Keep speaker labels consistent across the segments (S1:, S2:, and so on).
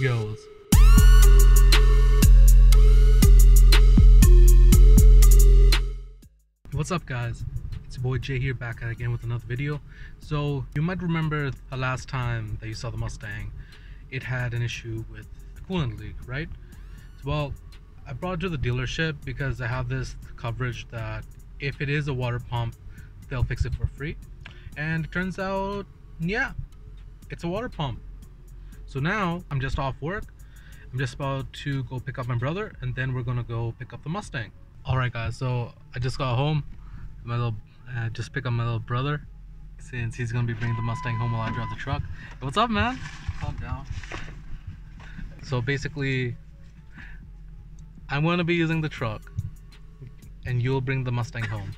S1: goes. What's up guys? It's your boy Jay here back again with another video. So you might remember the last time that you saw the Mustang, it had an issue with the coolant leak, right? So, well, I brought it to the dealership because I have this coverage that if it is a water pump, they'll fix it for free. And it turns out, yeah, it's a water pump. So now I'm just off work. I'm just about to go pick up my brother and then we're gonna go pick up the Mustang. Alright guys, so I just got home. My little, uh, just pick up my little brother since he's gonna be bringing the Mustang home while I drive the truck. Hey, what's up man?
S2: Calm down.
S1: So basically, I'm gonna be using the truck and you'll bring the Mustang home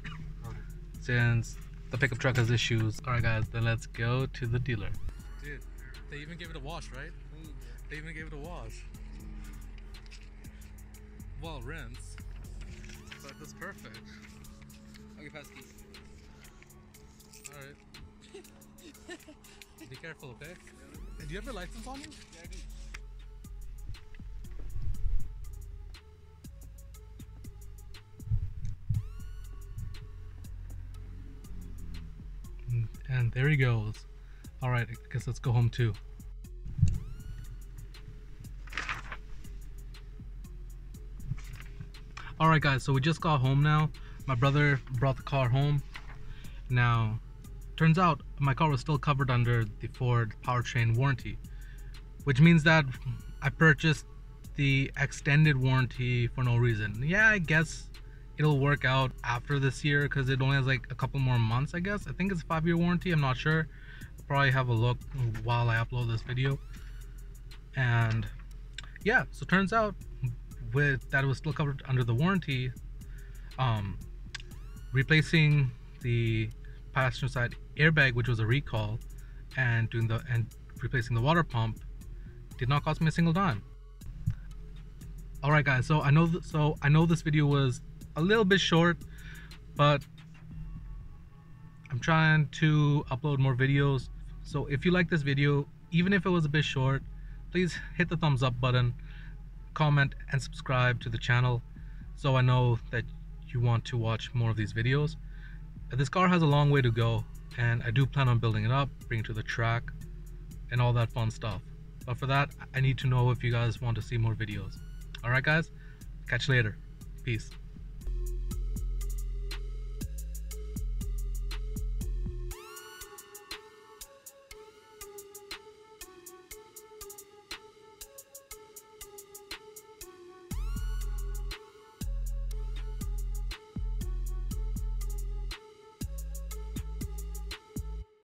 S1: since the pickup truck has issues. Alright guys, then let's go to the dealer. Dude, they even gave it a wash, right? They even gave it a wash. Well, rinse. But that's perfect.
S2: Okay, pass key.
S1: Alright. Be careful, okay? Do you have your license on you?
S2: Yeah, I do.
S1: And there he goes. Alright, I guess let's go home too. Alright guys, so we just got home now. My brother brought the car home. Now, turns out my car was still covered under the Ford powertrain warranty. Which means that I purchased the extended warranty for no reason. Yeah, I guess it'll work out after this year because it only has like a couple more months I guess I think it's a five year warranty I'm not sure probably have a look while I upload this video. And yeah so turns out with that it was still covered under the warranty um replacing the passenger side airbag which was a recall and doing the and replacing the water pump did not cost me a single dime. All right guys so i know so i know this video was a little bit short but i'm trying to upload more videos so if you like this video even if it was a bit short please hit the thumbs up button comment and subscribe to the channel so i know that you want to watch more of these videos. This car has a long way to go and i do plan on building it up bringing it to the track and all that fun stuff. But for that i need to know if you guys want to see more videos. All right guys. Catch you later. Peace